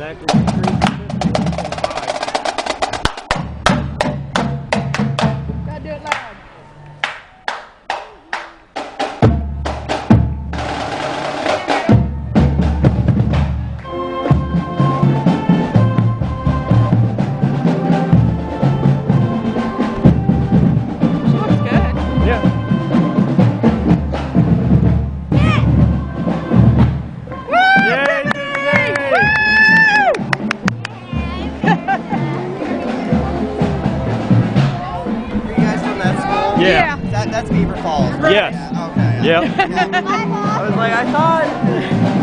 exactly. Yeah. That, that's Beaver Falls. Yes. Yeah, okay. Yep. I was like, I thought.